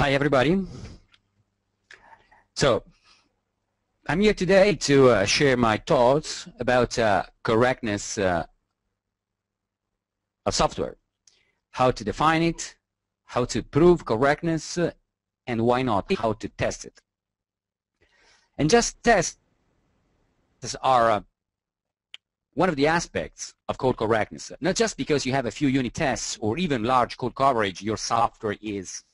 Hi, everybody. So, I'm here today to uh, share my thoughts about uh, correctness uh, of software, how to define it, how to prove correctness, and why not, how to test it. And just tests are uh, one of the aspects of code correctness. Not just because you have a few unit tests or even large code coverage, your software is,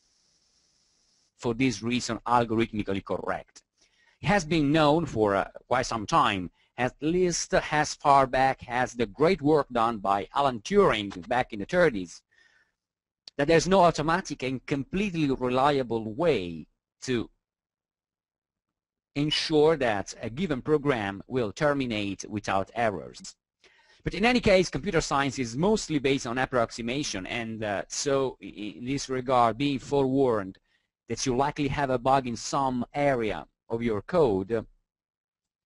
for this reason, algorithmically correct. It has been known for uh, quite some time, at least as far back as the great work done by Alan Turing back in the 30s, that there's no automatic and completely reliable way to ensure that a given program will terminate without errors. But in any case, computer science is mostly based on approximation, and uh, so in this regard, being forewarned that you likely have a bug in some area of your code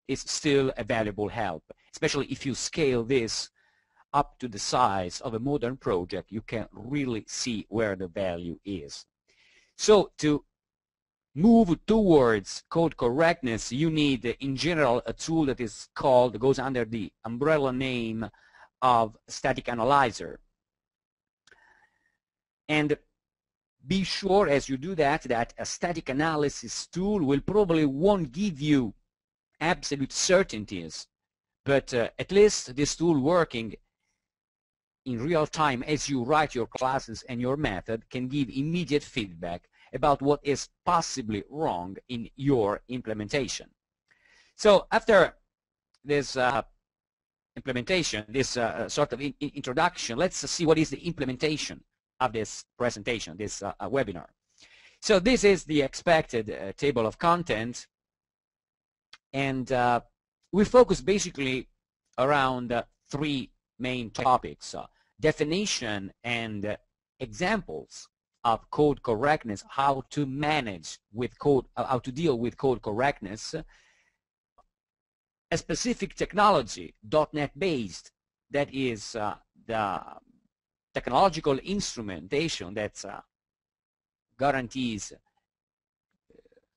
is still a valuable help, especially if you scale this up to the size of a modern project, you can really see where the value is. So to move towards code correctness, you need, in general, a tool that is called, goes under the umbrella name of static analyzer. And be sure as you do that, that a static analysis tool will probably won't give you absolute certainties, but uh, at least this tool working in real time as you write your classes and your method can give immediate feedback about what is possibly wrong in your implementation. So after this uh, implementation, this uh, sort of in introduction, let's see what is the implementation of this presentation, this uh, webinar. So this is the expected uh, table of content, and uh, we focus basically around uh, three main topics, definition and examples of code correctness, how to manage with code, uh, how to deal with code correctness, a specific technology, dot .NET based, that is uh, the technological instrumentation that uh, guarantees uh,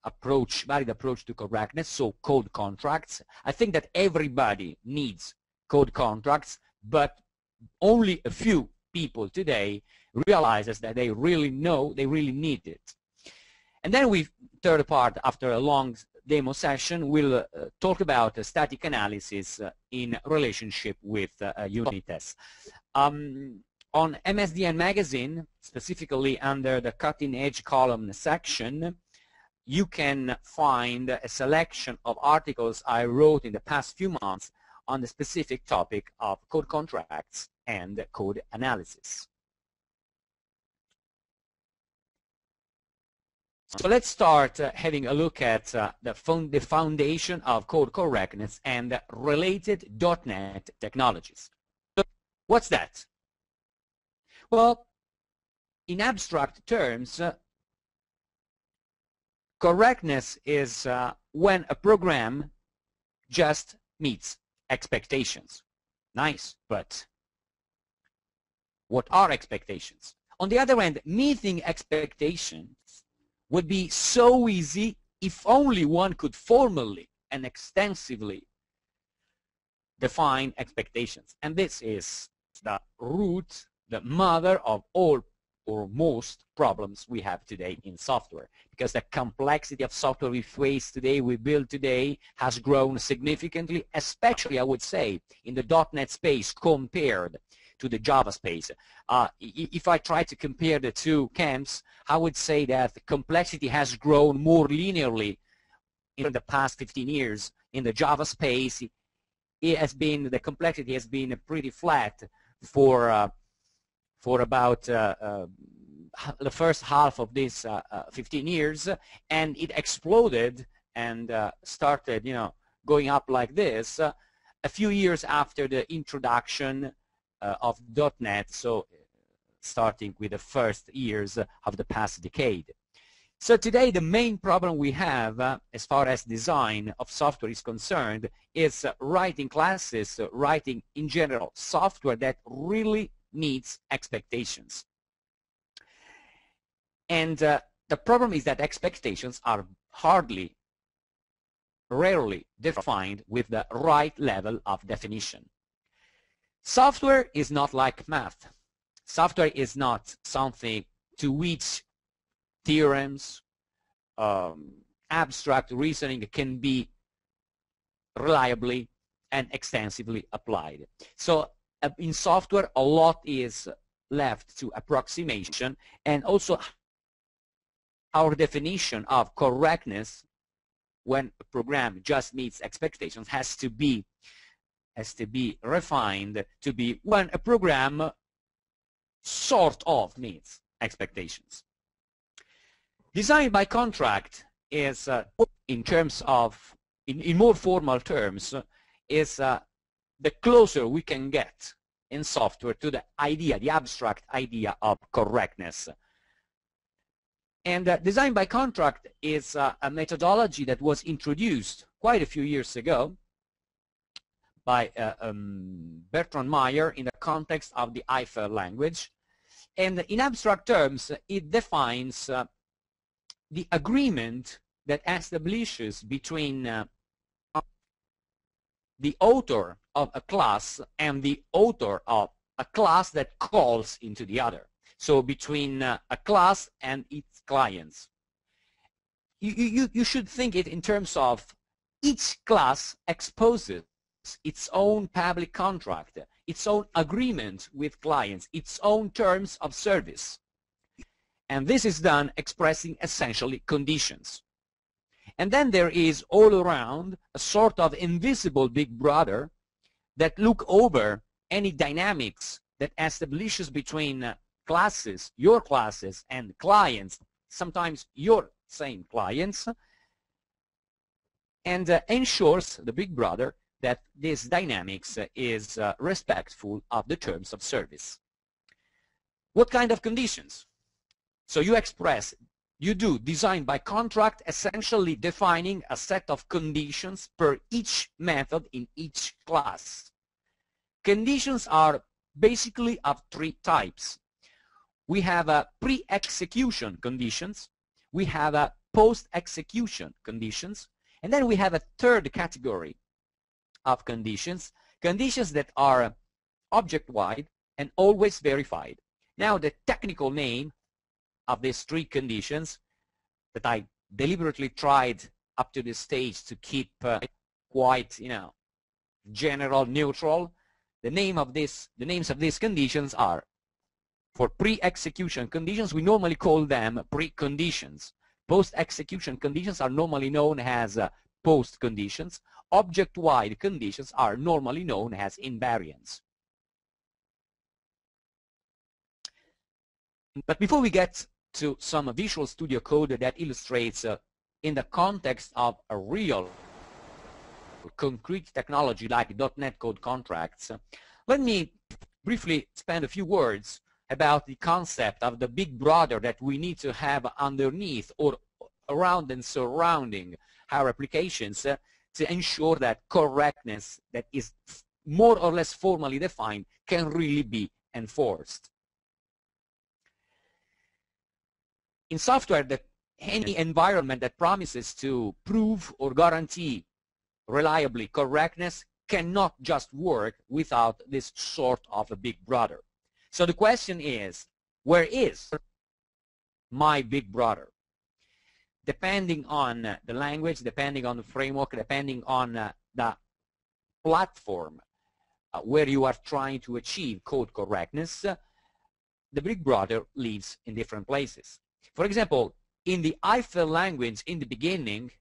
approach, valid approach to correctness, so code contracts. I think that everybody needs code contracts, but only a few people today realizes that they really know, they really need it. And then we, third part, after a long demo session, we'll uh, talk about uh, static analysis uh, in relationship with uh, unit tests. Um, on MSDN magazine, specifically under the cutting edge column section, you can find a selection of articles I wrote in the past few months on the specific topic of code contracts and code analysis. So let's start uh, having a look at uh, the, the, foundation of code correctness and related .NET technologies. So what's that? Well, in abstract terms, uh, correctness is uh, when a program just meets expectations. Nice, but what are expectations? On the other hand, meeting expectations would be so easy if only one could formally and extensively define expectations. And this is the root, the mother of all or most problems we have today in software because the complexity of software we face today, we build today, has grown significantly, especially, I would say, in the .NET space compared to the Java space. Uh, if I try to compare the two camps, I would say that the complexity has grown more linearly in the past 15 years. In the Java space, it has been the complexity has been pretty flat for uh, for about uh, uh the first half of these uh, uh, 15 years, and it exploded and started, you know, going up like this a few years after the introduction of .NET, so starting with the first years of the past decade. So today the main problem we have uh, as far as design of software is concerned is uh, writing classes, uh, writing in general software that really meets expectations. And uh, The problem is that expectations are hardly, rarely defined with the right level of definition. Software is not like math. Software is not something to which theorems, um, abstract reasoning can be reliably and extensively applied. So in software, a lot is left to approximation and also our definition of correctness when a program just meets expectations has to be has to be refined to be when a program sort of meets expectations. Design by contract is, uh, in terms of, in, in, more formal terms, is uh, the closer we can get in software to the idea, the abstract idea of correctness. And uh, design by contract is uh, a methodology that was introduced quite a few years ago by uh, um, Bertrand Meyer in the context of the Eiffel language. And in abstract terms, it defines uh, the agreement that establishes between uh, the author of a class and the author of a class that calls into the other. So between uh, a class and its clients. You, you, you should think it in terms of each class exposes its own public contract, its own agreement with clients, its own terms of service. And this is done expressing essentially conditions. And then there is all around a sort of invisible big brother that look over any dynamics that establishes between uh, classes, your classes, and clients, sometimes your same clients, and uh, ensures, the big brother, that this dynamics uh, is uh, respectful of the terms of service. What kind of conditions? So you express, you do design by contract, essentially defining a set of conditions per each method in each class. Conditions are basically of three types. We have a pre-execution conditions, we have a post-execution conditions, and then we have a third category of conditions, conditions that are object-wide and always verified. Now the technical name of these three conditions that I deliberately tried up to this stage to keep uh, quite, you know, general, neutral. The name of this, the names of these conditions are, for pre-execution conditions, we normally call them preconditions. Post-execution conditions are normally known as uh, post conditions. Object-wide conditions are normally known as invariants. But before we get to some Visual Studio Code that illustrates uh, in the context of a real concrete technology like .NET Code contracts, let me briefly spend a few words about the concept of the big brother that we need to have underneath or around and surrounding our applications uh, to ensure that correctness that is more or less formally defined can really be enforced. In software that any environment that promises to prove or guarantee reliably correctness cannot just work without this sort of a big brother. So the question is, where is my big brother? Depending on the language, depending on the framework, depending on uh, the platform uh, where you are trying to achieve code correctness, uh, the big brother lives in different places. For example, in the Eiffel language in the beginning,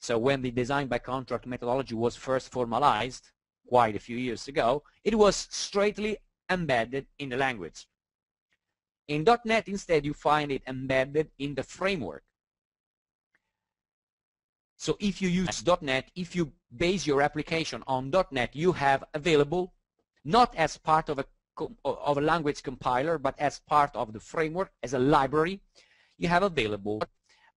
so when the design by contract methodology was first formalized quite a few years ago, it was straightly embedded in the language. In .NET, instead, you find it embedded in the framework. So if you use .NET, if you base your application on .NET, you have available, not as part of a, of a language compiler, but as part of the framework, as a library, you have available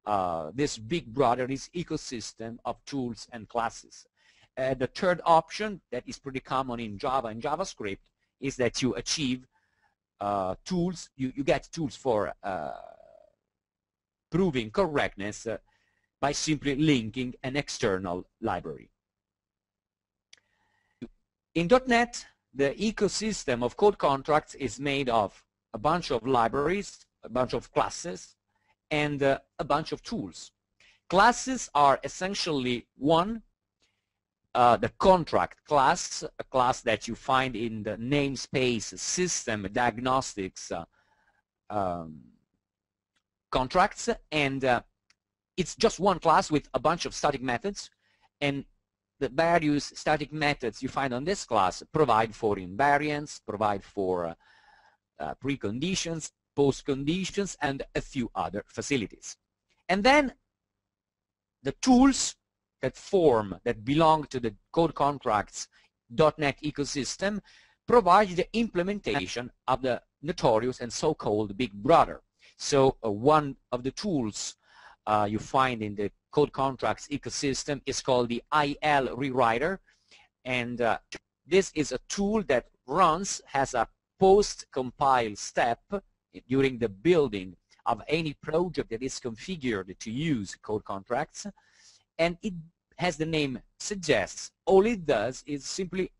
uh, this big brother, this ecosystem of tools and classes. The third option that is pretty common in Java and JavaScript is that you achieve uh, tools, you, you get tools for uh, proving correctness uh, by simply linking an external library. In .NET, the ecosystem of code contracts is made of a bunch of libraries, a bunch of classes, and uh, a bunch of tools. Classes are essentially one, uh, the contract class, a class that you find in the namespace system diagnostics uh, um, contracts, and uh, it's just one class with a bunch of static methods, and the various static methods you find on this class provide for invariants, provide for uh, uh, conditions, and a few other facilities. And then the tools that form, that belong to the code contracts .NET ecosystem provide the implementation of the notorious and so-called big brother. So uh, one of the tools uh, you find in the code contracts ecosystem is called the IL rewriter. And uh, this is a tool that runs, has a post-compile step during the building of any project that is configured to use code contracts. And it, as the name suggests, all it does is simply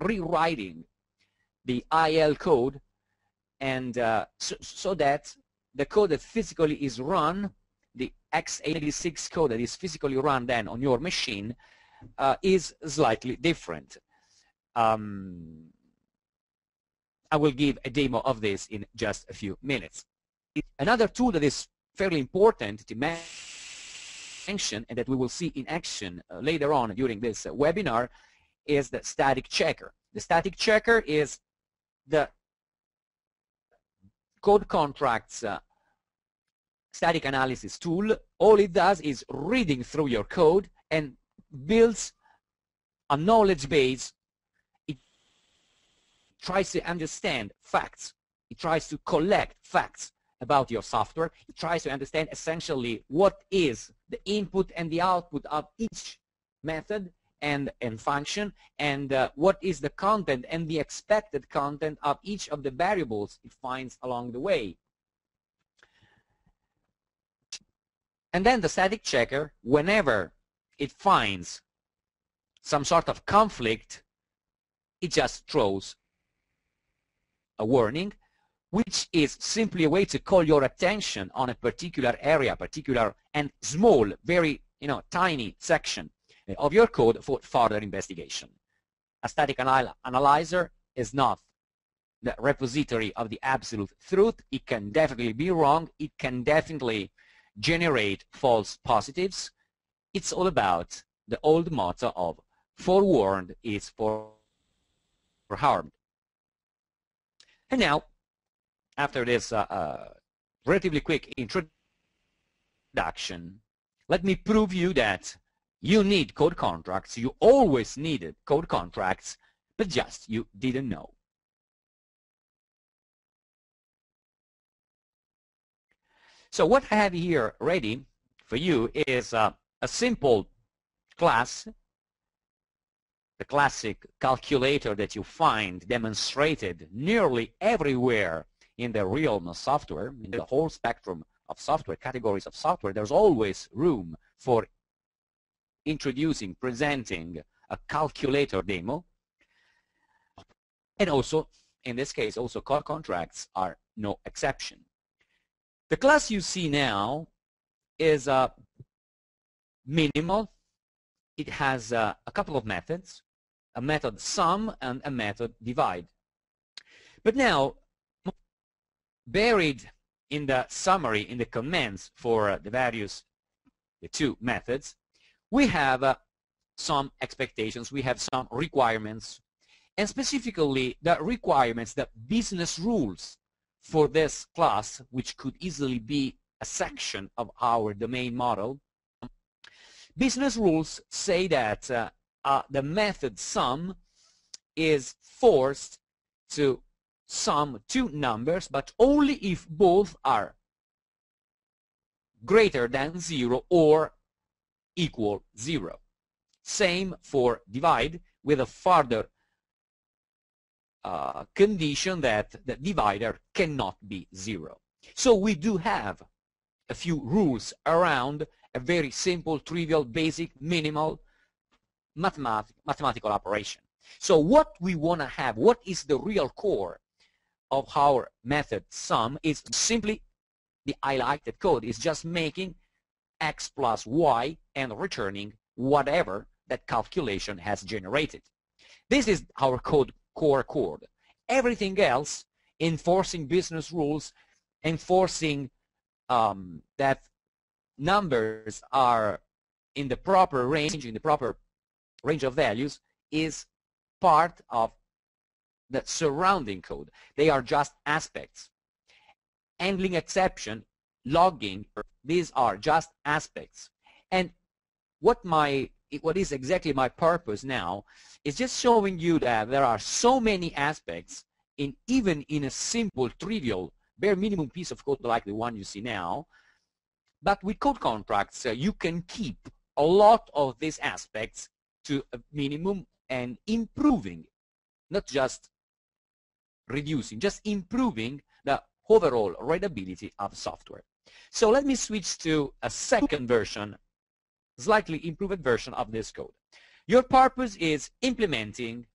rewriting the IL code and uh, so, so, that the code that physically is run, the x86 code that is physically run then on your machine, uh, is slightly different. Um, I will give a demo of this in just a few minutes. Another tool that is fairly important to mention and that we will see in action uh, later on during this uh, webinar is the static checker. The static checker is the code contracts uh, static analysis tool, all it does is reading through your code and builds a knowledge base. Tries to understand facts. It tries to collect facts about your software. It tries to understand essentially what is the input and the output of each method and, and function and uh, what is the content and the expected content of each of the variables it finds along the way. And then the static checker, whenever it finds some sort of conflict, it just throws a warning, which is simply a way to call your attention on a particular area, particular and small, very you know, tiny section of your code for further investigation. A static anal analyzer is not the repository of the absolute truth. It can definitely be wrong. It can definitely generate false positives. It's all about the old motto of forewarned is foreharmed. And now, after this uh, uh, relatively quick introduction, let me prove you that you need code contracts. You always needed code contracts, but just you didn't know. So what I have here ready for you is uh, a simple class, the classic calculator that you find demonstrated nearly everywhere in the realm of software, in the whole spectrum of software, categories of software, there's always room for introducing, presenting a calculator demo. And also, in this case, also code contracts are no exception. The class you see now is uh, minimal. It has uh, a couple of methods, a method sum and a method divide. But now, buried in the summary, in the comments for uh, the various, the two methods, we have uh, some expectations, we have some requirements, and specifically the requirements, the business rules for this class, which could easily be a section of our domain model, business rules say that uh, uh, the method sum is forced to sum two numbers, but only if both are greater than zero or equal zero. Same for divide with a further uh, condition that the divider cannot be zero. So we do have a few rules around a very simple, trivial, basic, minimal mathematic, mathematical operation. So what we want to have, what is the real core of our method sum is simply the highlighted code is just making x plus y and returning whatever that calculation has generated. This is our code core code. Everything else, enforcing business rules, enforcing um, that numbers are in the proper range, in the proper range of values, is part of the surrounding code. They are just aspects. Handling exception, logging, these are just aspects. And what my what is exactly my purpose now is just showing you that there are so many aspects in even in a simple, trivial, bare minimum piece of code like the one you see now. But with code contracts, uh, you can keep a lot of these aspects to a minimum and improving, not just reducing, just improving the overall readability of software. So let me switch to a second version, slightly improved version of this code. Your purpose is implementing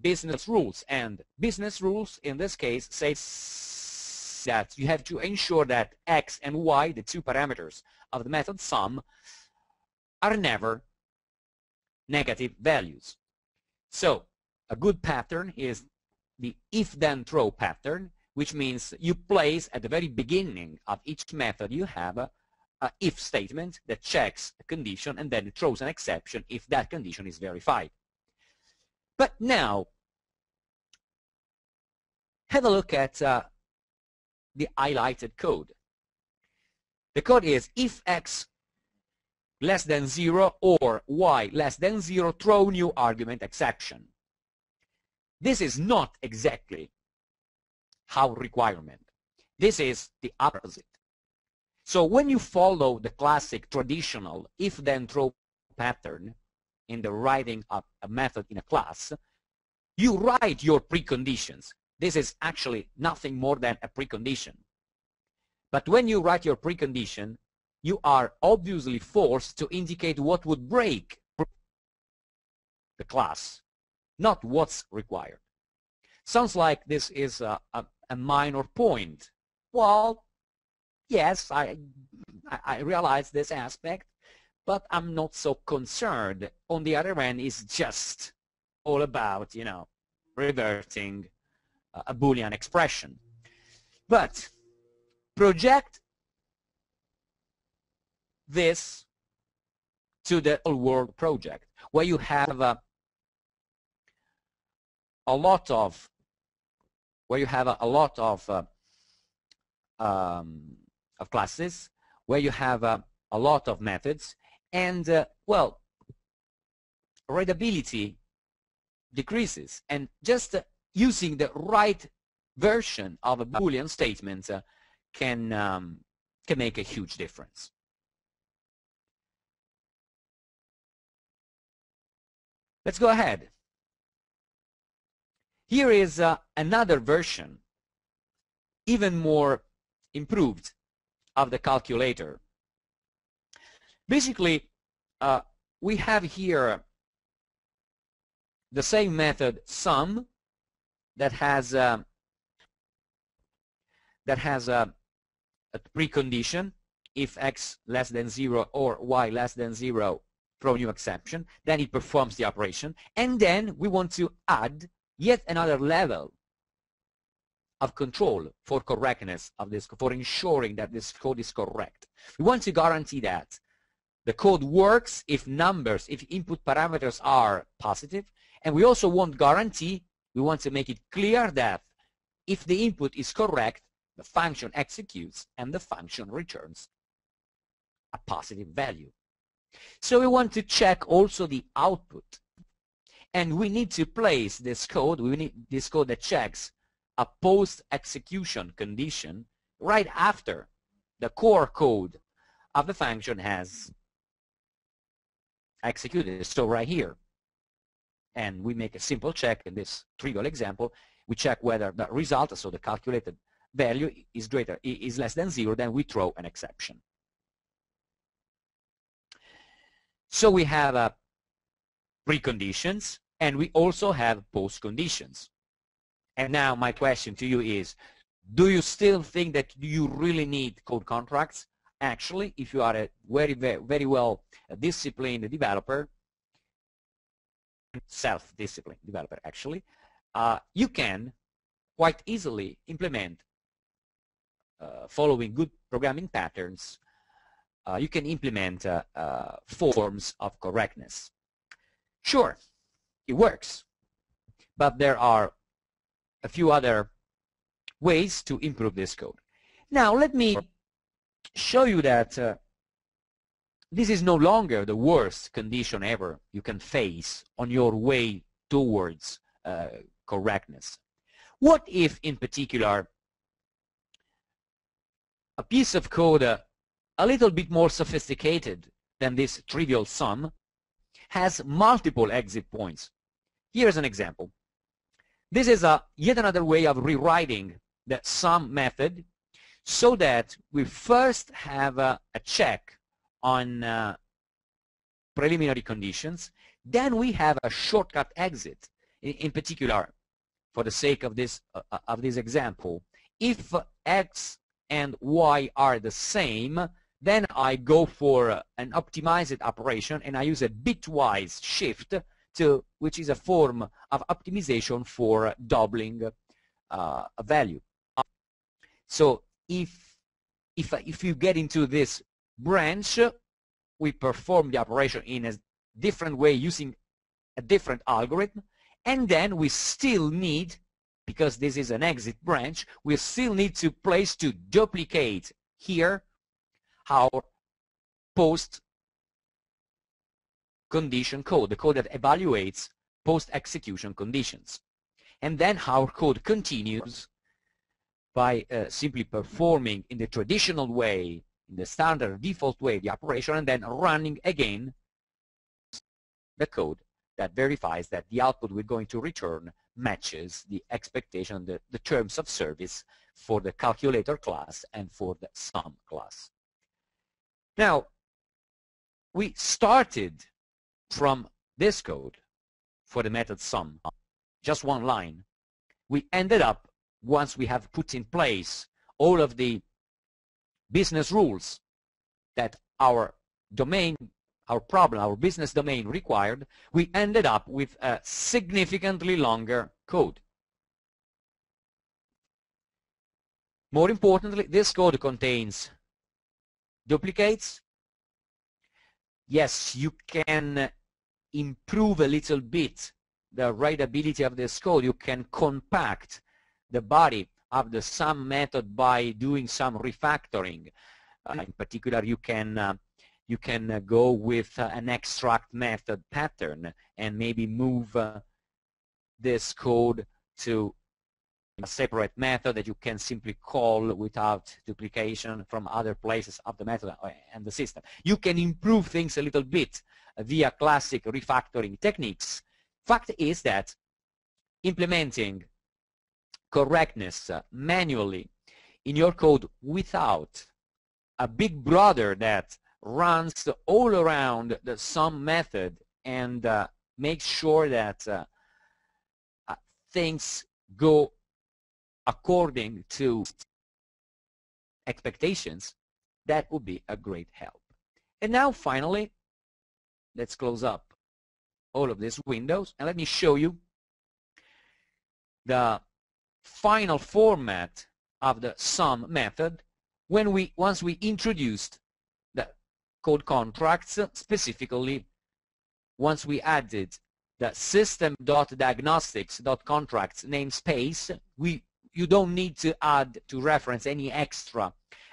business rules and business rules in this case says that you have to ensure that x and y, the two parameters of the method sum, are never negative values. So a good pattern is the if-then-throw pattern, which means you place at the very beginning of each method you have a, a if statement that checks a condition and then it throws an exception if that condition is verified. But now, have a look at uh, the highlighted code. The code is if x less than 0 or y less than 0, throw new argument exception. This is not exactly how requirement. This is the opposite. So when you follow the classic traditional if-then-throw pattern in the writing of a method in a class, you write your preconditions. This is actually nothing more than a precondition. But when you write your precondition, you are obviously forced to indicate what would break the class, not what's required. Sounds like this is a, a, a minor point. Well, yes, I, I realize this aspect, but I'm not so concerned. On the other hand, it's just all about, you know, reverting uh, a Boolean expression. But project this to the whole world project where you have uh, a lot of where you have a, a lot of uh, um, of classes where you have uh, a lot of methods and uh, well readability decreases. And just uh, using the right version of a boolean statement uh, can um, can make a huge difference Let's go ahead. Here is uh, another version, even more improved, of the calculator. Basically, uh, we have here the same method sum that has uh, that has a, a precondition if x less than 0 or y less than 0 new exception, then it performs the operation, and then we want to add yet another level of control for correctness of this, for ensuring that this code is correct. We want to guarantee that the code works if numbers, if input parameters are positive, and we also want guarantee, we want to make it clear that if the input is correct, the function executes and the function returns a positive value. So we want to check also the output. And we need to place this code, we need this code that checks a post-execution condition right after the core code of the function has executed. So right here. And we make a simple check in this trivial example. We check whether the result, so the calculated value is greater, is less than zero, then we throw an exception. So we have uh, preconditions and we also have postconditions. And now my question to you is, do you still think that you really need code contracts? Actually, if you are a very, very, very well disciplined developer, self-disciplined developer actually, uh, you can quite easily implement uh, following good programming patterns, uh, you can implement uh, uh, forms of correctness. Sure, it works, but there are a few other ways to improve this code. Now let me show you that uh, this is no longer the worst condition ever you can face on your way towards uh, correctness. What if, in particular, a piece of code uh, a little bit more sophisticated than this trivial sum has multiple exit points? Here's an example. This is a yet another way of rewriting the sum method so that we first have a, a check on uh, preliminary conditions. Then we have a shortcut exit. In, in particular, for the sake of this uh, uh, of this example, if x and y are the same, then I go for uh, an optimized operation and I use a bitwise shift to which is a form of optimization for doubling uh, a value. So if if if you get into this branch, we perform the operation in a different way using a different algorithm, and then we still need, because this is an exit branch, we still need to place to duplicate here our post condition code, the code that evaluates post-execution conditions. And then our code continues by uh, simply performing in the traditional way, in the standard default way, the operation, and then running again the code that verifies that the output we're going to return matches the expectation, the, the terms of service for the calculator class and for the sum class. Now, we started from this code for the method sum, just one line. We ended up, once we have put in place all of the business rules that our domain our problem, our business domain required, we ended up with a significantly longer code. More importantly, this code contains duplicates. Yes, you can improve a little bit the writability of this code. You can compact the body of the sum method by doing some refactoring. Uh, in particular, you can uh, you can uh, go with uh, an extract method pattern and maybe move uh, this code to a separate method that you can simply call without duplication from other places of the method and the system. You can improve things a little bit via classic refactoring techniques. Fact is that implementing correctness manually in your code without a big brother that runs all around the method and uh, makes sure that uh, uh, things go according to expectations, that would be a great help. And now finally, let's close up all of these windows and let me show you the final format of the sum method when we once we introduced the code contracts, specifically once we added the system.diagnostics.contracts namespace, we you don't need to add to reference any extra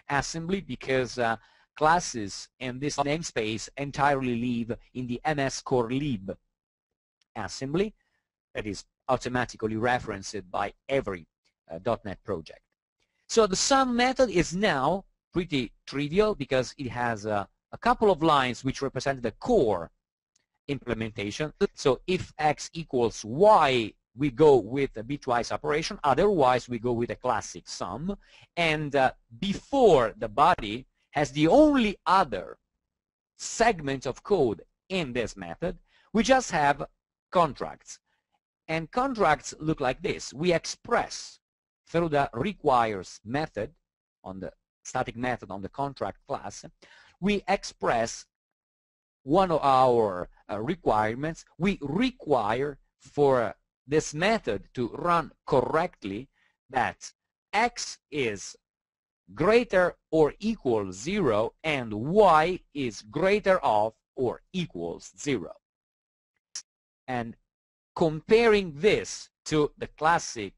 assembly because uh, classes and this namespace entirely live in the mscorlib assembly that is automatically referenced by every uh, .NET project. So the sum method is now pretty trivial because it has a a couple of lines which represent the core implementation. So if x equals y, we go with a bitwise operation. Otherwise, we go with a classic sum. And uh, before the body has the only other segment of code in this method. We just have contracts. And contracts look like this. We express through the requires method on the static method on the contract class, we express one of our uh, requirements. We require for this method to run correctly that x is greater or equal 0 and y is greater of or equals 0. And comparing this to the classic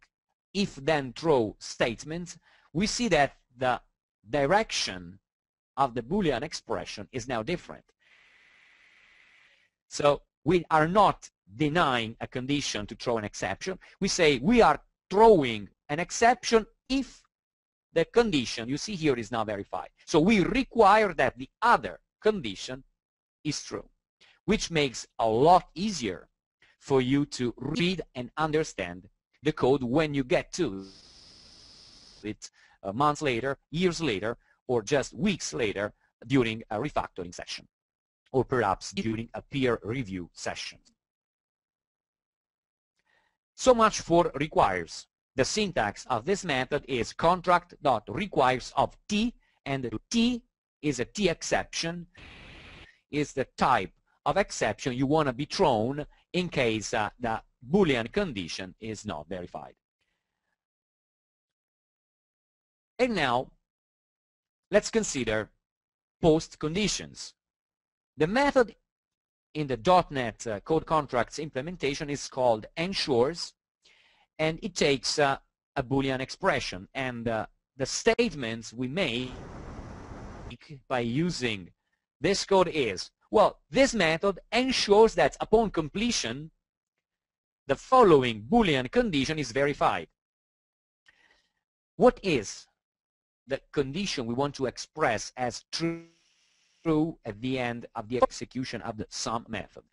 if-then throw statement, we see that the direction of the Boolean expression is now different. So we are not denying a condition to throw an exception. We say we are throwing an exception if the condition you see here is not verified. So we require that the other condition is true, which makes a lot easier for you to read and understand the code when you get to it uh, months later, years later, or just weeks later during a refactoring session, or perhaps during a peer review session. So much for requires. The syntax of this method is contract.requires of t, and t is a t exception, is the type of exception you want to be thrown in case uh, the Boolean condition is not verified. And now, let's consider post conditions. The method in the .NET uh, Code Contracts implementation is called ensures, and it takes uh, a Boolean expression. And uh, the statements we make by using this code is, well, this method ensures that upon completion, the following Boolean condition is verified. What is the condition we want to express as true at the end of the execution of the SUM method?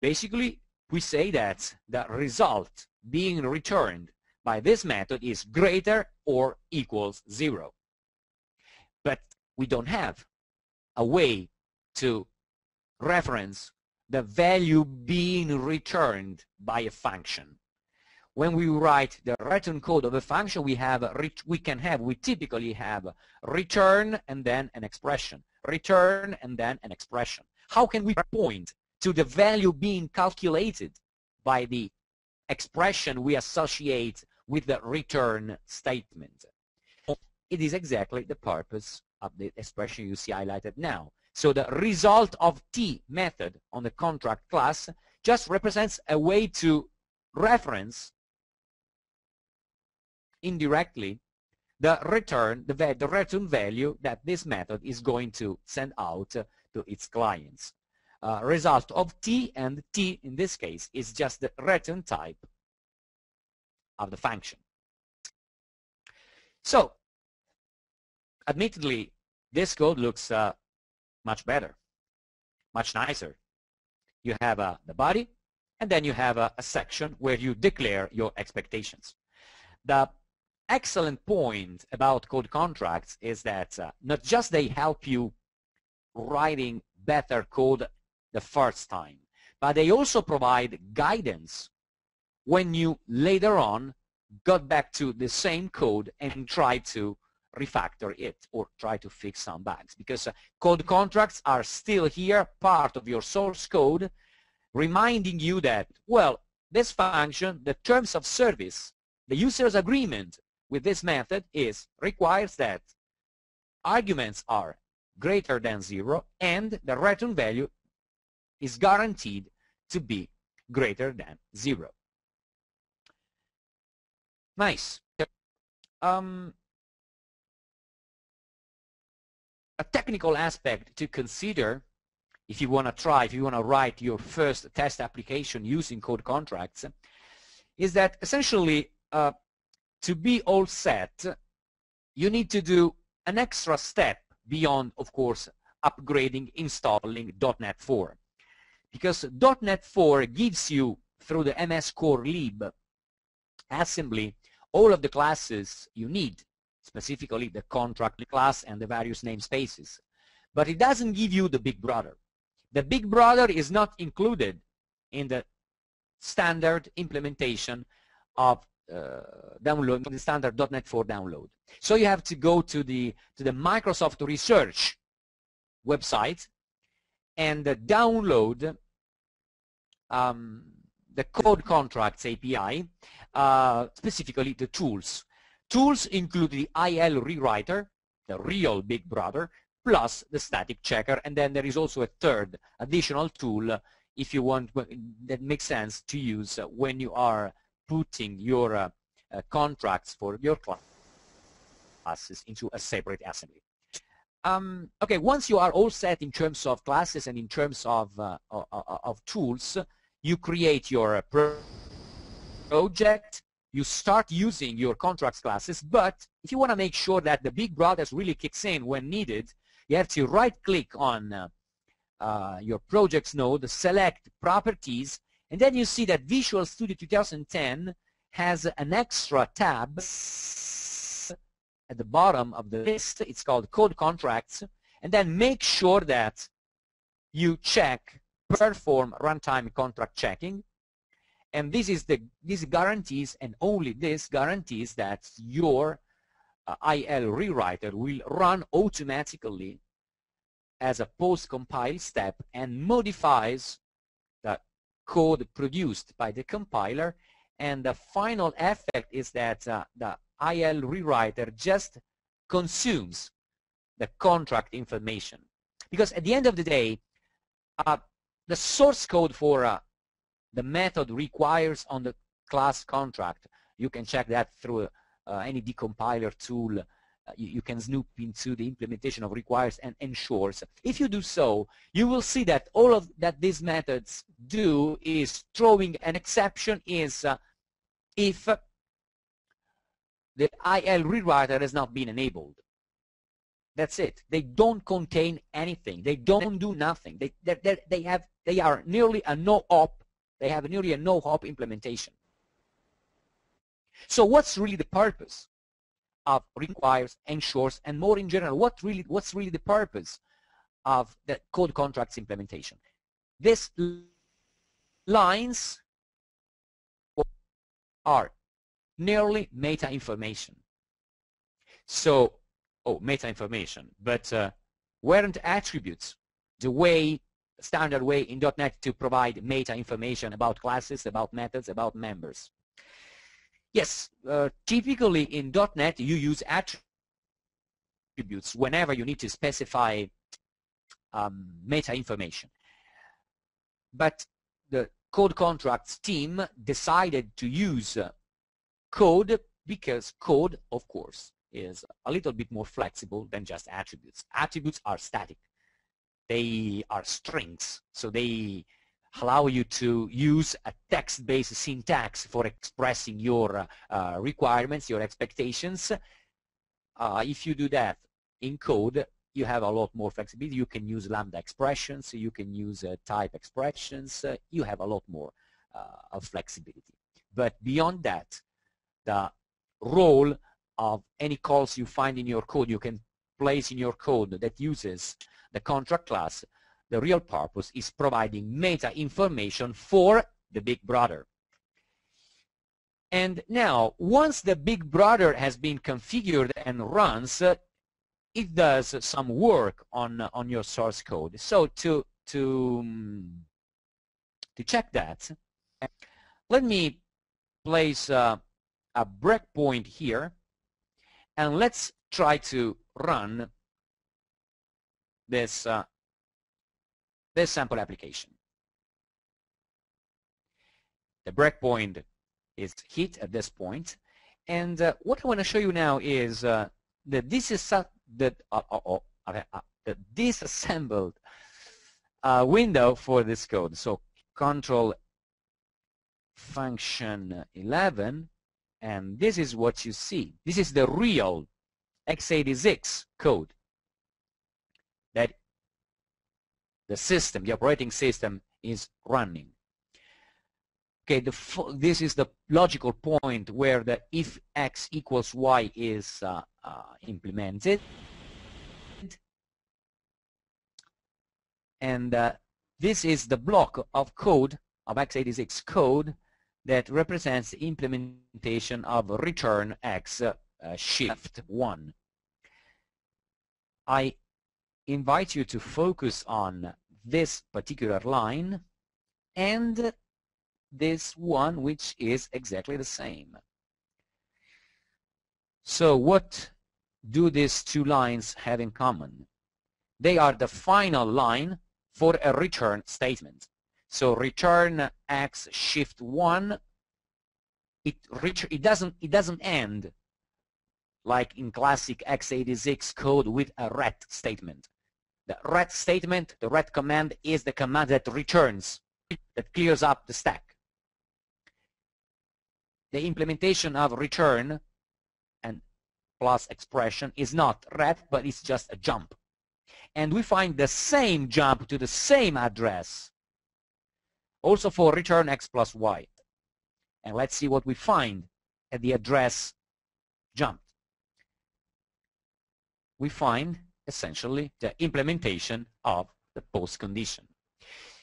Basically, we say that the result being returned by this method is greater or equals zero. But we don't have a way to reference the value being returned by a function. When we write the return code of a function, we have we can have we typically have return and then an expression, return and then an expression. How can we point to the value being calculated by the expression we associate with the return statement? It is exactly the purpose of the expression you see highlighted now. So the result of T method on the contract class just represents a way to reference indirectly the return, the, the return value that this method is going to send out to its clients. Uh, result of T and T in this case is just the return type of the function. So, admittedly, this code looks uh, much better, much nicer. You have uh, the body, and then you have a, a section where you declare your expectations. The excellent point about code contracts is that uh, not just they help you writing better code the first time, but they also provide guidance when you later on got back to the same code and try to refactor it or try to fix some bugs. Because uh, code contracts are still here part of your source code reminding you that well this function the terms of service the user's agreement with this method is requires that arguments are greater than zero and the return value is guaranteed to be greater than zero. Nice. Um, a technical aspect to consider if you want to try, if you want to write your first test application using code contracts, is that essentially uh, to be all set, you need to do an extra step beyond, of course, upgrading, installing .NET 4. Because .NET 4 gives you, through the mscorlib assembly, all of the classes you need specifically the contract class and the various namespaces. But it doesn't give you the big brother The Big Brother is not included in the standard implementation of download the standard .NET 4 download. So you have to go to the to the Microsoft Research website and uh, download um, the Code Contracts API, uh, specifically the tools. Tools include the IL rewriter, the real Big Brother, plus the static checker, and then there is also a third additional tool if you want that makes sense to use when you are putting your uh, uh, contracts for your classes into a separate assembly. Um, okay, once you are all set in terms of classes and in terms of, uh, of, of, tools, you create your project, you start using your contracts classes, but if you want to make sure that the big brothers really kicks in when needed, you have to right-click on uh, uh, your projects node, select properties, and then you see that Visual Studio 2010 has an extra tab at the bottom of the list. It's called Code Contracts. And then make sure that you check perform runtime contract checking. And this is the this guarantees and only this guarantees that your uh, IL rewriter will run automatically as a post-compile step and modifies code produced by the compiler and the final effect is that uh, the IL rewriter just consumes the contract information because at the end of the day uh, the source code for uh, the method requires on the class contract. You can check that through uh, any decompiler tool. You, you, can snoop into the implementation of requires and ensures. If you do so, you will see that all of that these methods do is throwing an exception is uh, if the IL rewriter has not been enabled. That's it. They don't contain anything. They don't do nothing. They, they, they, have, they are nearly a no-op. They have nearly a no-op implementation. So what's really the purpose of requires, ensures, and more in general, what really, what's really the purpose of the code contracts implementation? These lines are nearly meta information. So oh, meta information, but uh, weren't attributes the way, standard way in .NET to provide meta information about classes, about methods, about members? Yes, uh, typically in .NET you use attributes whenever you need to specify um, meta information. But the code contracts team decided to use uh, code because code, of course, is a little bit more flexible than just attributes. Attributes are static. They are strings, so they allow you to use a text-based syntax for expressing your uh, requirements, your expectations. Uh, if you do that in code, you have a lot more flexibility. You can use lambda expressions, you can use uh, type expressions, uh, you have a lot more uh, of flexibility. But beyond that, the role of any calls you find in your code you can place in your code that uses the contract class, the real purpose is providing meta information for the big brother. And now, once the big brother has been configured and runs, uh, it does some work on, on your source code. So to, to, um, to check that, let me place uh, a breakpoint here and let's try to run this uh, this sample application. The breakpoint is hit at this point, and uh, what I want to show you now is uh, that this is that uh, uh, uh, the disassembled window for this code. So control function 11 and this is what you see. This is the real x86 code that the system, the operating system, is running. Okay, the, this is the logical point where the if x equals y is uh, uh, implemented. And uh, this is the block of code, of x86 code, that represents the implementation of return x uh, shift 1. I invite you to focus on this particular line and this one which is exactly the same. So what do these two lines have in common? They are the final line for a return statement. So return x shift 1 it it doesn't it doesn't end like in classic x86 code with a ret statement. The ret statement, the ret command is the command that returns, that clears up the stack. The implementation of return and plus expression is not ret, but it's just a jump. And we find the same jump to the same address also for return x plus y. And let's see what we find at the address jumped. We find essentially the implementation of the post condition.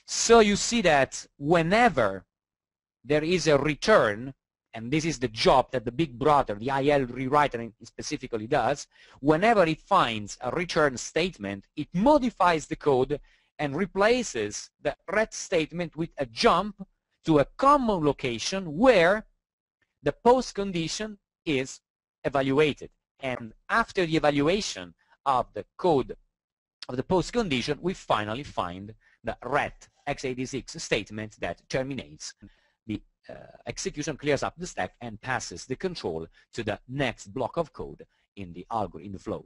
So you see that whenever there is a return, and this is the job that the big brother, the IL rewriter specifically does, whenever it finds a return statement, it modifies the code and replaces the ret statement with a jump to a common location where the post condition is evaluated. And after the evaluation of the code of the post condition, we finally find the ret x86 statement that terminates the uh, execution, clears up the stack, and passes the control to the next block of code in the algorithm, in the flow.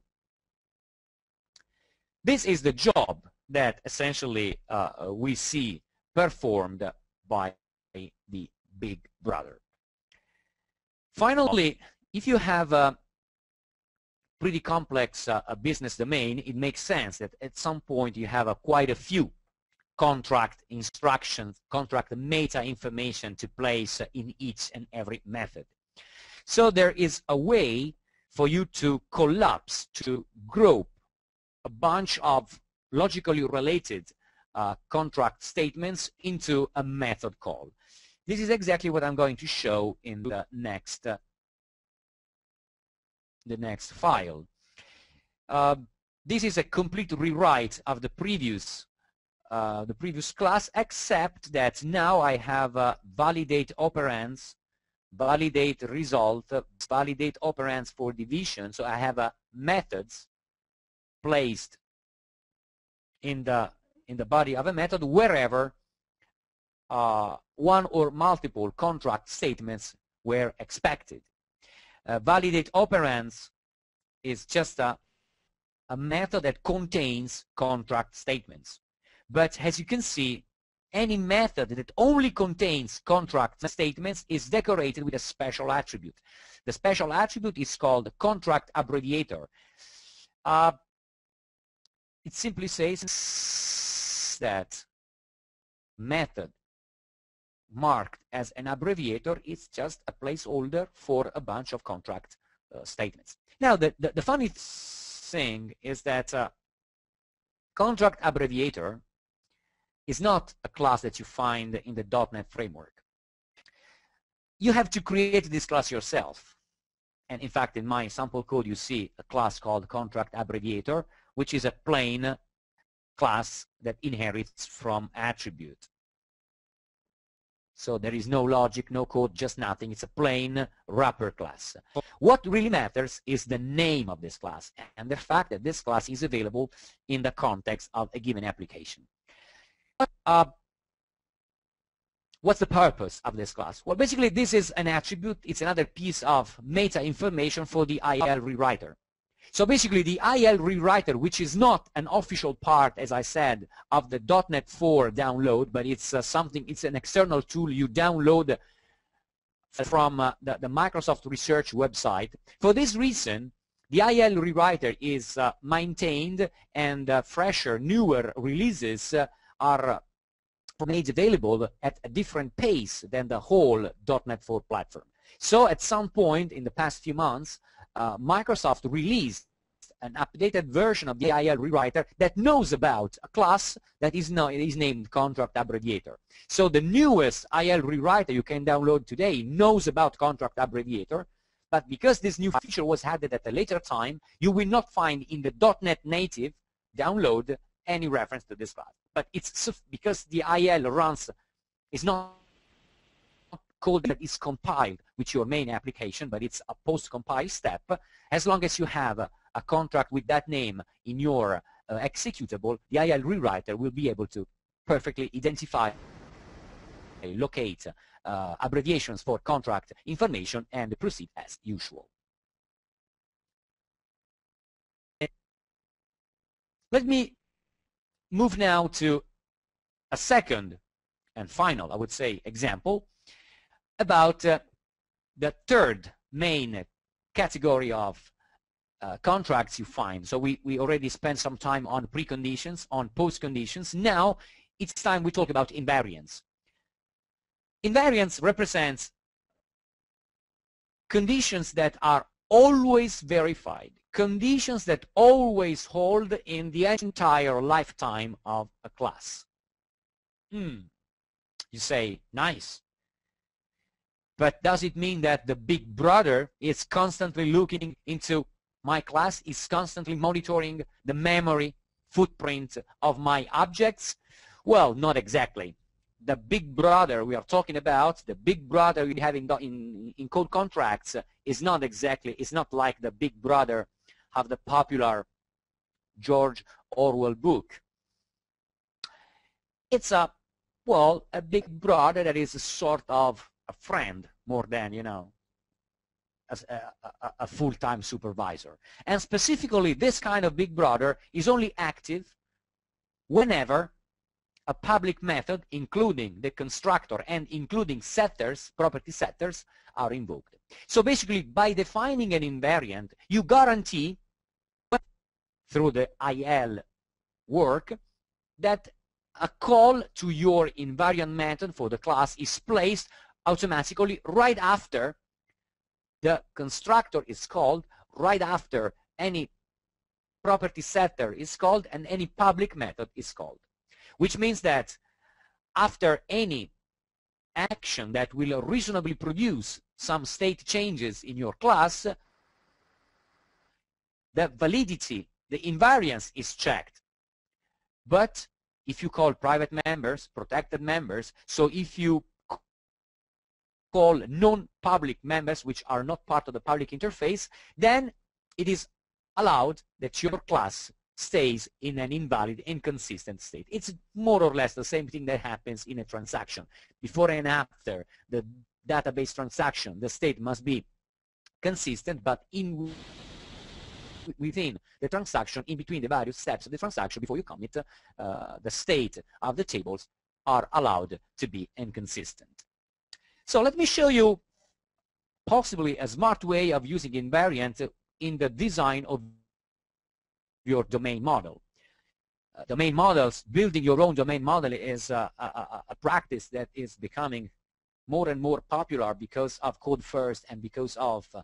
This is the job that essentially uh, we see performed by the big brother. Finally, if you have pretty complex uh, business domain, it makes sense that at some point you have a, quite a few contract instructions, contract meta information to place in each and every method. So there is a way for you to collapse, to group a bunch of logically related uh, contract statements into a method call. This is exactly what I'm going to show in the next uh, the next file. Uh, this is a complete rewrite of the previous uh, the previous class, except that now I have uh, validate operands, validate result, validate operands for division. So I have uh, methods placed in the in the body of a method wherever uh, one or multiple contract statements were expected. Validate operands is just a, a method that contains contract statements. But as you can see, any method that only contains contract statements is decorated with a special attribute. The special attribute is called contract abbreviator. Uh, it simply says that method marked as an abbreviator it's just a placeholder for a bunch of contract uh, statements. Now, the, the, the, funny thing is that uh, contract abbreviator is not a class that you find in the .NET framework. You have to create this class yourself. And in fact, in my sample code, you see a class called contract abbreviator, which is a plain class that inherits from attribute. So there is no logic, no code, just nothing. It's a plain wrapper class. What really matters is the name of this class and the fact that this class is available in the context of a given application. Uh, what's the purpose of this class? Well, basically, this is an attribute. It's another piece of meta information for the IL rewriter. So basically the IL rewriter, which is not an official part, as I said, of the .NET 4 download, but it's uh, something, it's an external tool you download from uh, the, the, Microsoft Research website. For this reason, the IL rewriter is uh, maintained and uh, fresher, newer releases uh, are made available at a different pace than the whole .NET 4 platform. So at some point in the past few months, uh, Microsoft released an updated version of the IL rewriter that knows about a class that is, no, is named contract abbreviator. So the newest IL rewriter you can download today knows about contract abbreviator, but because this new feature was added at a later time, you will not find in the .NET native download any reference to this class. But it's because the IL runs is not code that is compiled with your main application, but it's a post-compile step. As long as you have a, a contract with that name in your uh, executable, the IL rewriter will be able to perfectly identify, locate uh, abbreviations for contract information and proceed as usual. Let me move now to a second and final, I would say, example about uh, the third main category of uh, contracts you find. So we, we already spent some time on preconditions, on postconditions. Now it's time we talk about invariants. Invariants represents conditions that are always verified, conditions that always hold in the entire lifetime of a class. Hmm. You say, nice. But does it mean that the big brother is constantly looking into my class, is constantly monitoring the memory footprint of my objects? Well, not exactly. The big brother we are talking about, the big brother we have in, in, in code contracts is not exactly, it's not like the big brother of the popular George Orwell book. It's a, well, a big brother that is a sort of a friend more than, you know, as a, a, a full-time supervisor. And specifically, this kind of big brother is only active whenever a public method, including the constructor and including setters, property setters, are invoked. So basically, by defining an invariant, you guarantee through the IL work that a call to your invariant method for the class is placed automatically right after the constructor is called, right after any property setter is called and any public method is called. Which means that after any action that will reasonably produce some state changes in your class, the validity, the invariance is checked. But if you call private members, protected members, so if you call non-public members which are not part of the public interface, then it is allowed that your class stays in an invalid, inconsistent state. It's more or less the same thing that happens in a transaction. Before and after the database transaction, the state must be consistent, but in within the transaction, in between the various steps of the transaction before you commit, uh, the state of the tables are allowed to be inconsistent. So let me show you possibly a smart way of using invariant in the design of your domain model. Uh, domain models, building your own domain model is a, a, a, practice that is becoming more and more popular because of code first and because of uh,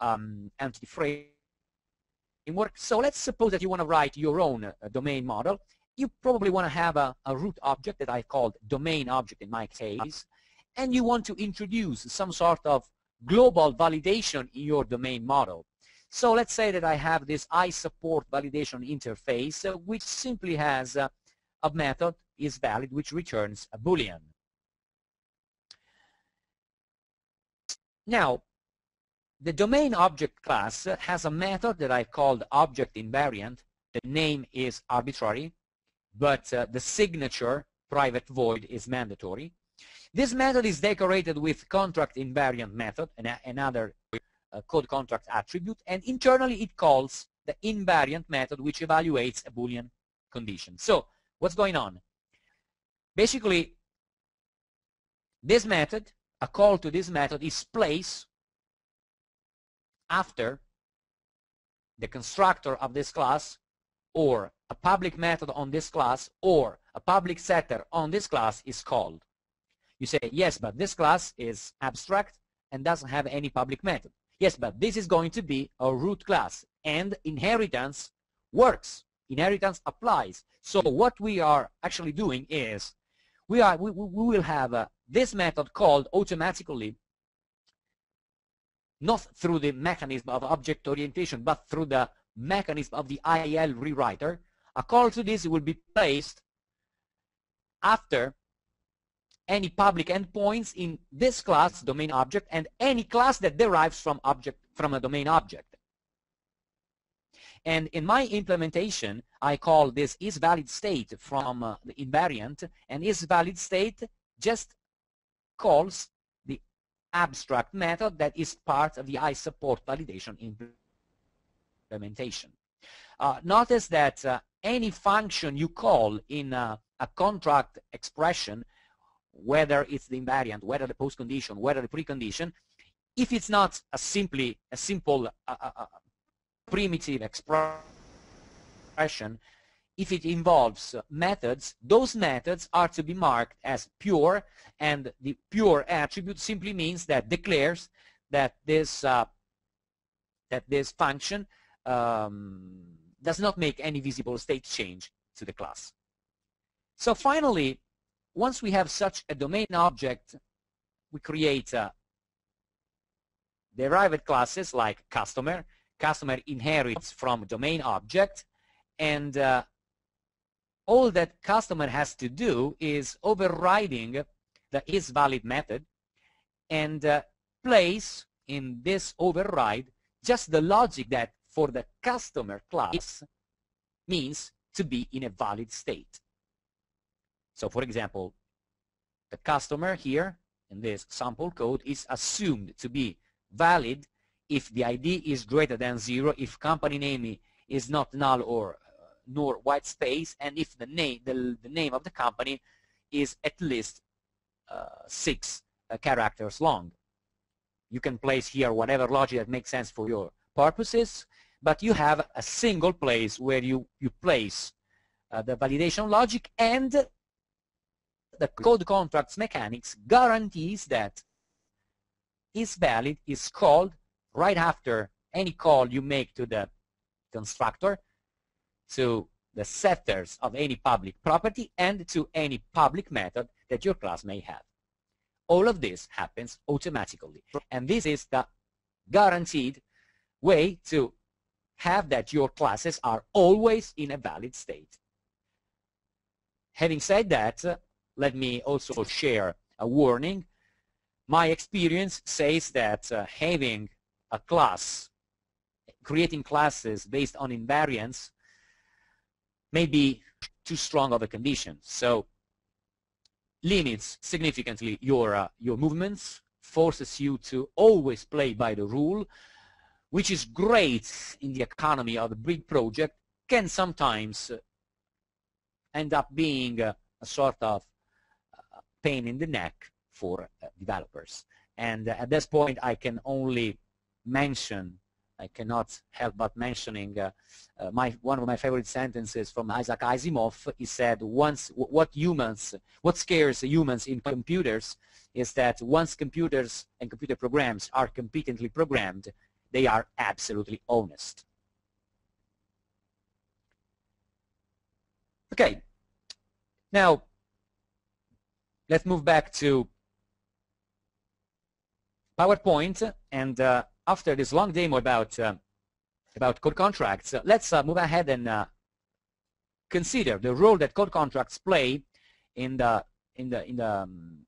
um, entity framework. So let's suppose that you want to write your own uh, domain model. You probably want to have a, a root object that I called domain object in my case and you want to introduce some sort of global validation in your domain model. So let's say that I have this I support validation interface, uh, which simply has uh, a method is valid, which returns a Boolean. Now, the domain object class has a method that I called object invariant. The name is arbitrary, but uh, the signature private void is mandatory. This method is decorated with contract invariant method, and another uh, code contract attribute, and internally it calls the invariant method which evaluates a Boolean condition. So what's going on? Basically, this method, a call to this method is placed after the constructor of this class or a public method on this class or a public setter on this class is called. You say, yes, but this class is abstract and doesn't have any public method. Yes, but this is going to be a root class. and inheritance works. Inheritance applies. So what we are actually doing is we are we, we will have uh, this method called automatically not through the mechanism of object orientation but through the mechanism of the IL rewriter. A call to this will be placed after any public endpoints in this class domain object and any class that derives from object from a domain object. And in my implementation, I call this is valid state from uh, the invariant, and is valid state just calls the abstract method that is part of the iSupport validation implementation. Uh, notice that uh, any function you call in a contract expression, whether it's the invariant, whether the postcondition, whether the precondition, if it's not a simply a simple uh, uh, uh primitive expression, if it involves methods, those methods are to be marked as pure, and the pure attribute simply means that declares that this uh, that this function um, does not make any visible state change to the class. So finally, once we have such a domain object, we create uh, derived classes like customer. Customer inherits from domain object, and uh, all that customer has to do is overriding the isValid method and uh, place in this override just the logic that for the customer class means to be in a valid state. So for example, the customer here in this sample code is assumed to be valid if the ID is greater than zero, if company name is not null or uh, nor white space, and if the name the, the name of the company is at least uh, six uh, characters long. You can place here whatever logic that makes sense for your purposes, but you have a single place where you, you place uh, the validation logic and the code contracts mechanics guarantees that is valid is called right after any call you make to the constructor to the setters of any public property and to any public method that your class may have. All of this happens automatically. And this is the guaranteed way to have that your classes are always in a valid state. Having said that, let me also share a warning. My experience says that uh, having a class, creating classes based on invariants may be too strong of a condition. So limits significantly your, uh, your movements, forces you to always play by the rule, which is great in the economy of a big project, can sometimes uh, end up being a, a sort of uh, pain in the neck for uh, developers. And uh, at this point, I can only mention, I cannot help but mentioning uh, my one of my favorite sentences from Isaac Asimov. He said, "Once what humans, what scares humans in computers is that once computers and computer programs are competently programmed, they are absolutely honest." Okay, now let's move back to PowerPoint and uh, after this long demo about uh, about code contracts, uh, let's uh, move ahead and uh, consider the role that code contracts play in the in the in the um,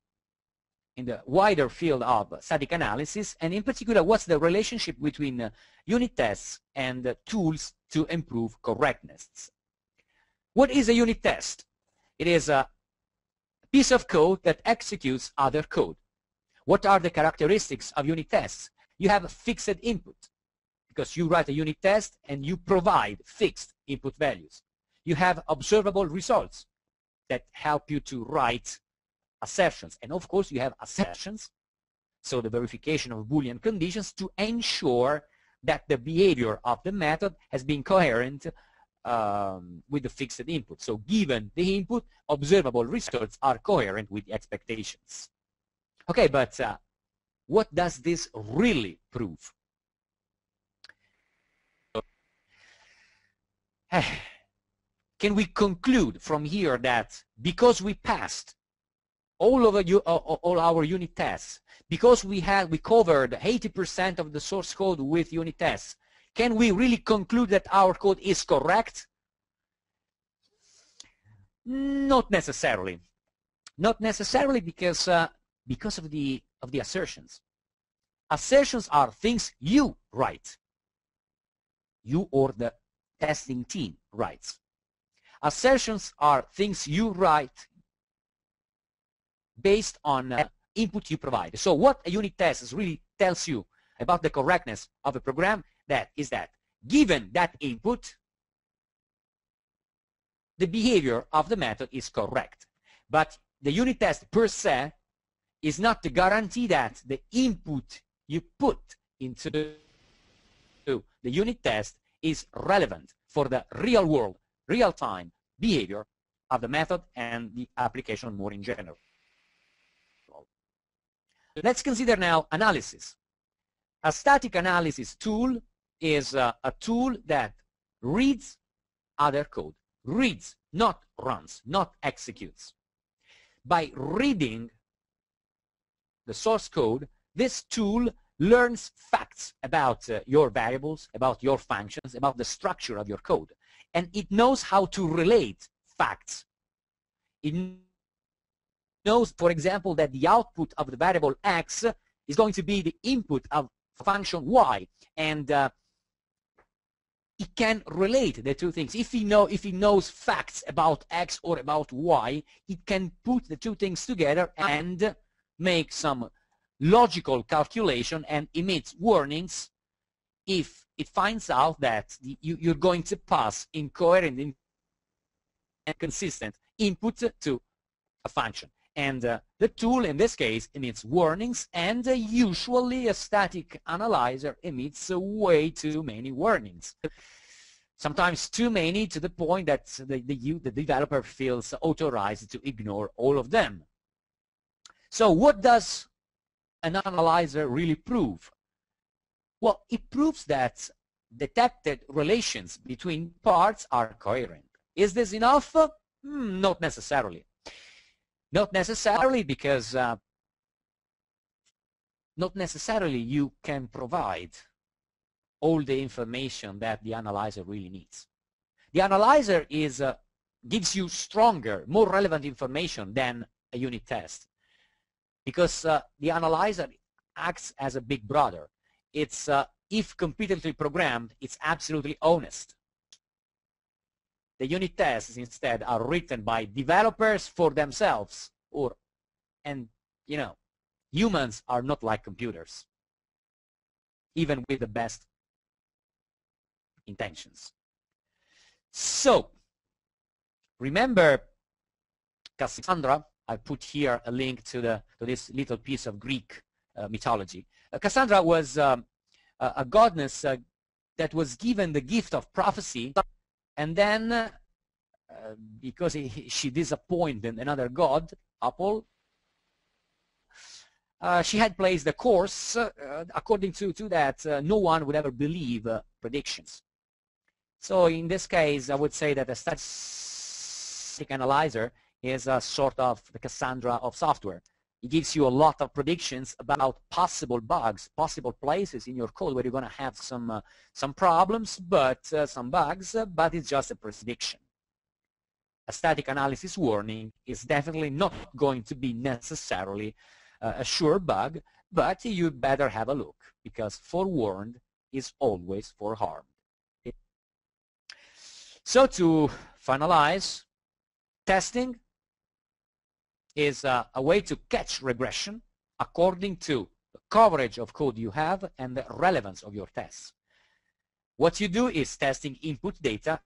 in the wider field of static analysis, and in particular, what's the relationship between uh, unit tests and uh, tools to improve correctness. What is a unit test? It is a piece of code that executes other code. What are the characteristics of unit tests? you have a fixed input because you write a unit test and you provide fixed input values. You have observable results that help you to write assertions. And of course, you have assertions, so the verification of Boolean conditions to ensure that the behavior of the method has been coherent um, with the fixed input. So given the input, observable results are coherent with the expectations. Okay, but uh, what does this really prove? can we conclude from here that because we passed all of you, all our unit tests, because we had we covered 80% of the source code with unit tests, can we really conclude that our code is correct? Not necessarily. Not necessarily because uh, because of the of the assertions. Assertions are things you write. You or the testing team writes. Assertions are things you write based on uh, input you provide. So what a unit test really tells you about the correctness of a program that is that given that input, the behavior of the method is correct. But the unit test per se is not the guarantee that the input you put into the unit test is relevant for the real world, real-time behavior of the method and the application more in general. Let's consider now analysis. A static analysis tool is uh, a tool that reads other code. Reads, not runs, not executes. By reading the source code, this tool learns facts about uh, your variables, about your functions, about the structure of your code. And it knows how to relate facts. It knows, for example, that the output of the variable x is going to be the input of function y. And uh, it can relate the two things. If he know if he knows facts about x or about y, it can put the two things together and make some logical calculation and emit warnings if it finds out that you, are going to pass incoherent and consistent input to a function. And uh, the tool, in this case, emits warnings, and uh, usually a static analyzer emits uh, way too many warnings. Sometimes too many to the point that the, the, the developer feels authorized to ignore all of them. So what does an analyzer really prove? Well, it proves that detected relations between parts are coherent. Is this enough? Hmm, not necessarily. Not necessarily because uh, not necessarily you can provide all the information that the analyzer really needs. The analyzer is uh, gives you stronger, more relevant information than a unit test because uh, the analyzer acts as a big brother. It's uh, if competently programmed, it's absolutely honest. The unit tests instead are written by developers for themselves or and you know humans are not like computers even with the best intentions. So remember Cassandra, I put here a link to the to this little piece of Greek uh, mythology. Uh, Cassandra was um, a, a, goddess uh, that was given the gift of prophecy and then uh, because he, she disappointed another god, Apollo, uh, she had placed a course uh, according to, to that uh, no one would ever believe uh, predictions. So in this case, I would say that a static analyzer is a sort of the Cassandra of software. It gives you a lot of predictions about possible bugs, possible places in your code where you're going to have some uh, some problems, but uh, some bugs, but it's just a prediction. A static analysis warning is definitely not going to be necessarily uh, a sure bug, but you better have a look because forewarned is always forearmed. So to finalize, testing is uh, a way to catch regression according to the coverage of code you have and the relevance of your tests. What you do is testing input data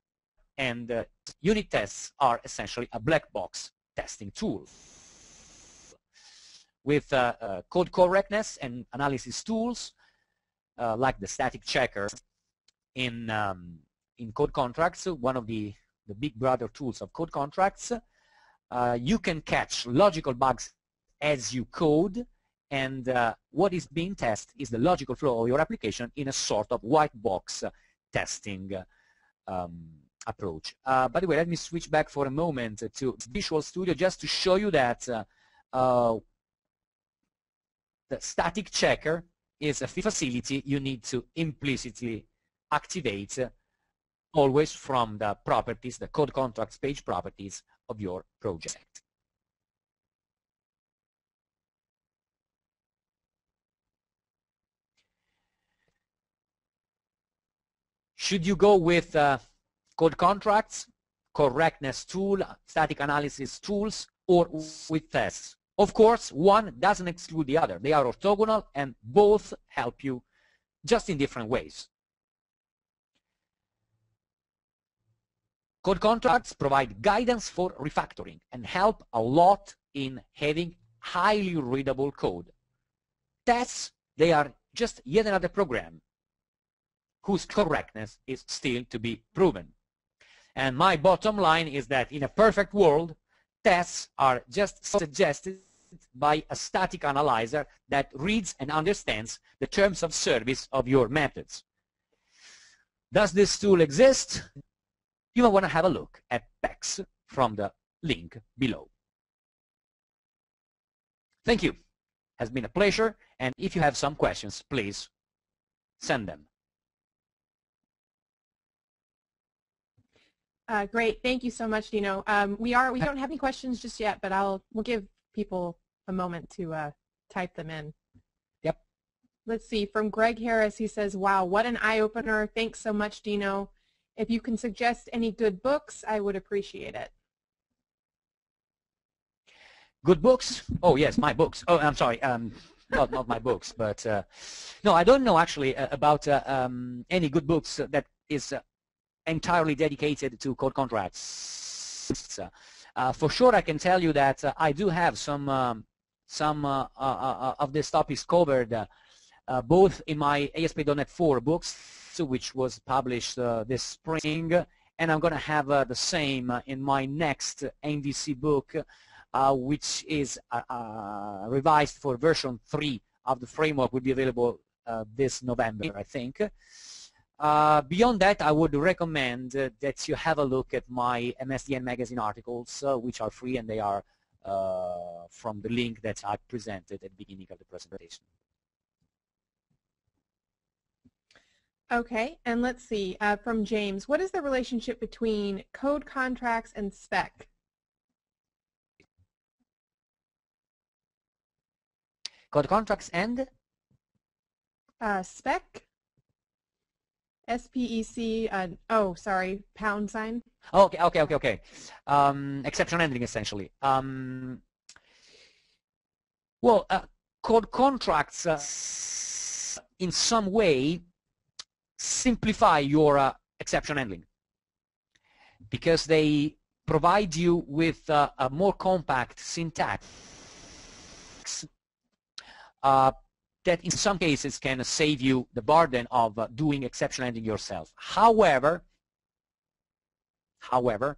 and uh, unit tests are essentially a black box testing tool. With uh, uh code correctness and analysis tools uh, like the static checker in, um, in code contracts, one of the, the big brother tools of code contracts, uh, you can catch logical bugs as you code and uh, what is being tested is the logical flow of your application in a sort of white box testing um, approach. Uh, by the way, let me switch back for a moment to Visual Studio just to show you that uh, uh, the static checker is a facility you need to implicitly activate uh, always from the properties, the code contracts page properties of your project. Should you go with uh, code contracts, correctness tool, static analysis tools, or with tests? Of course, one doesn't exclude the other. They are orthogonal and both help you just in different ways. Code contracts provide guidance for refactoring and help a lot in having highly readable code. Tests, they are just yet another program whose correctness is still to be proven. And my bottom line is that in a perfect world, tests are just suggested by a static analyzer that reads and understands the terms of service of your methods. Does this tool exist? You might want to have a look at PEX from the link below. Thank you. Has been a pleasure, and if you have some questions, please send them. Uh, great, thank you so much, Dino. Um, we are we don't have any questions just yet, but I'll we'll give people a moment to uh, type them in. Yep. Let's see, from Greg Harris, he says, wow, what an eye-opener. Thanks so much, Dino. If you can suggest any good books, I would appreciate it. Good books? Oh, yes, my books. Oh, I'm sorry. Um, not, not my books, but uh, no, I don't know actually uh, about uh, um, any good books that is uh, entirely dedicated to code contracts. Uh, for sure, I can tell you that uh, I do have some um, some of these topics covered both in my ASP.NET 4 books, which was published this spring, and I'm going to have the same in my next MVC book, which is revised for version 3 of the framework, will be available this November, I think. Uh, beyond that, I would recommend uh, that you have a look at my MSDN magazine articles, uh, which are free and they are uh, from the link that I presented at the beginning of the presentation. Okay, and let's see, uh, from James, what is the relationship between code contracts and spec? Code contracts and? spec? SPEC, uh, oh, sorry, pound sign. Okay, okay, okay, okay. Um, exception handling, essentially. Um, well, uh, code contracts uh, in some way simplify your uh, exception handling because they provide you with uh, a more compact syntax uh, that in some cases can save you the burden of uh, doing exception handling yourself. However, however,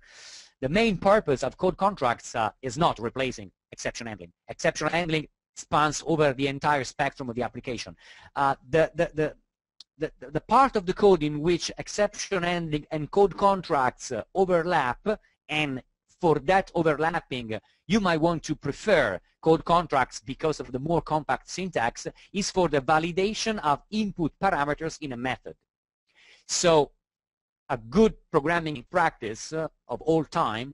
the main purpose of code contracts uh, is not replacing exception handling. Exception handling spans over the entire spectrum of the application. Uh, the, the, the, the, the, part of the code in which exception handling and code contracts uh, overlap and for that overlapping, you might want to prefer code contracts because of the more compact syntax is for the validation of input parameters in a method. So a good programming practice uh, of all time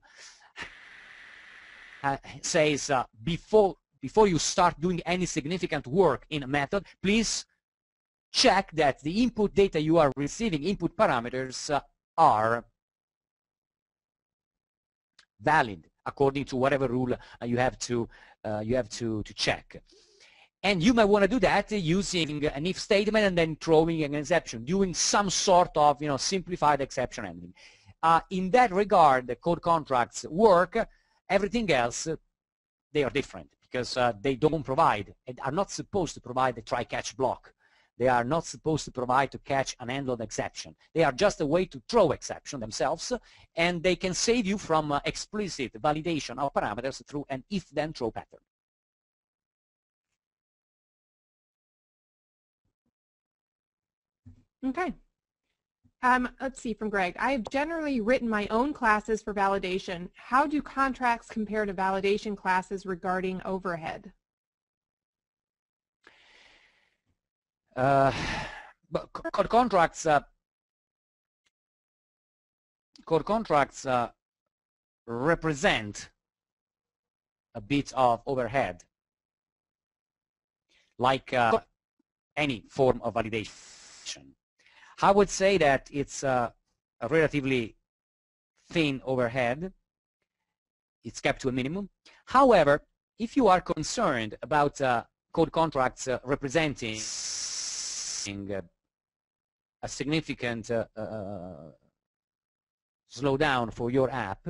uh, says uh, before before you start doing any significant work in a method, please check that the input data you are receiving, input parameters, uh, are valid according to whatever rule uh, you have to uh, you have to to check. And you might want to do that using an if statement and then throwing an exception, doing some sort of you know simplified exception handling. Uh, in that regard, the code contracts work. Everything else, they are different because uh, they don't provide and are not supposed to provide the try-catch block. They are not supposed to provide to catch an end exception. They are just a way to throw exception themselves, and they can save you from uh, explicit validation of parameters through an if-then throw pattern. Okay. Um, let's see, from Greg. I have generally written my own classes for validation. How do contracts compare to validation classes regarding overhead? Uh, but code contracts, uh, code contracts uh, represent a bit of overhead, like uh, any form of validation. I would say that it's a, a relatively thin overhead. It's kept to a minimum. However, if you are concerned about uh, code contracts uh, representing uh, a significant uh, uh, slowdown for your app,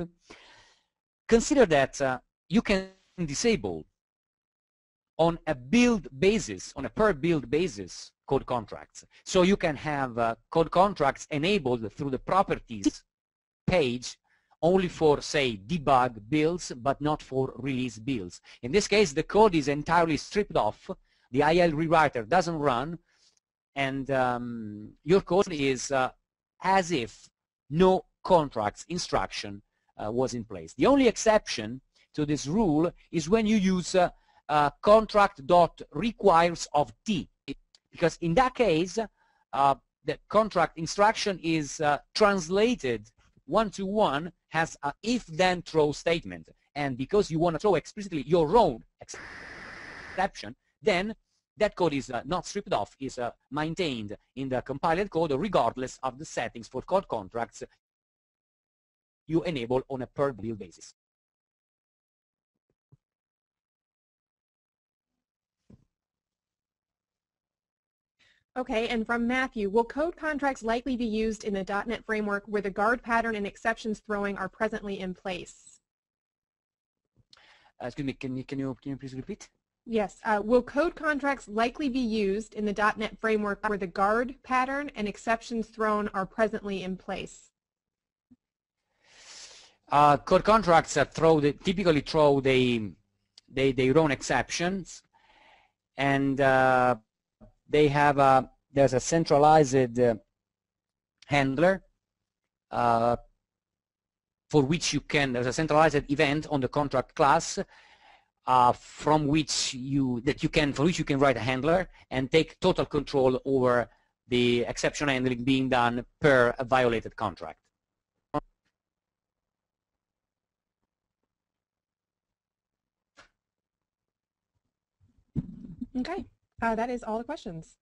consider that uh, you can disable on a build basis, on a per build basis, code contracts. So you can have uh, code contracts enabled through the properties page only for, say, debug builds, but not for release builds. In this case, the code is entirely stripped off. The IL rewriter doesn't run, and um, your code is uh, as if no contracts instruction uh, was in place. The only exception to this rule is when you use uh, uh, contract dot requires of T, because in that case, uh, the contract instruction is uh, translated one-to-one as a if-then throw statement. And because you want to throw explicitly your own exception, then that code is uh, not stripped off, is uh, maintained in the compiled code regardless of the settings for code contracts you enable on a per build basis. Okay, and from Matthew, will code contracts likely be used in the .NET framework where the guard pattern and exceptions throwing are presently in place? Uh, excuse me, can you, can, you, can you please repeat? Yes. Uh, will code contracts likely be used in the .NET framework where the guard pattern and exceptions thrown are presently in place? Uh, code contracts throw the, typically throw the, they, their own exceptions and uh, they have a, there's a centralized uh, handler uh, for which you can, there's a centralized event on the contract class uh, from which you, that you can, for which you can write a handler and take total control over the exception handling being done per a violated contract. Okay. Uh, that is all the questions.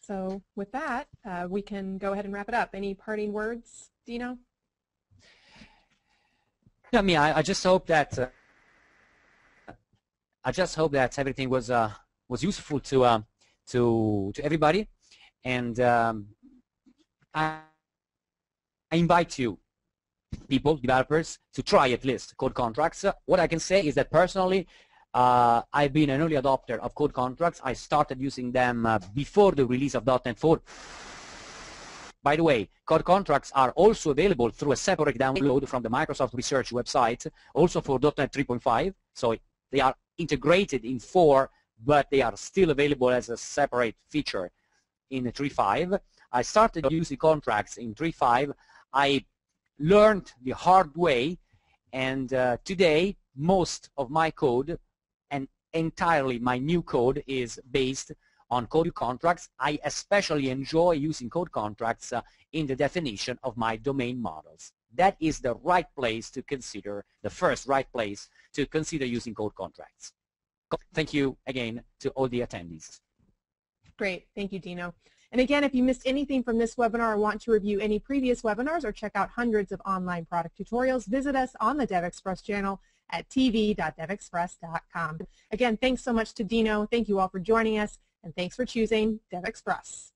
So with that, uh, we can go ahead and wrap it up. Any parting words, Dino? I mean, I, I just hope that uh, I just hope that everything was uh, was useful to uh, to to everybody, and um, I, I invite you, people, developers, to try at least code contracts. what I can say is that personally, uh, I've been an early adopter of code contracts. I started using them uh, before the release of .NET 4. By the way, code contracts are also available through a separate download from the Microsoft Research website, also for .NET 3.5. So they are integrated in 4, but they are still available as a separate feature in 3.5. I started using contracts in 3.5. I learned the hard way, and uh, today most of my code and entirely my new code is based on code contracts. I especially enjoy using code contracts uh, in the definition of my domain models. That is the right place to consider, the first right place to consider using code contracts. Thank you again to all the attendees. Great. Thank you, Dino. And again, if you missed anything from this webinar or want to review any previous webinars or check out hundreds of online product tutorials, visit us on the DevExpress channel at tv.devexpress.com. Again, thanks so much to Dino. Thank you all for joining us, and thanks for choosing DevExpress.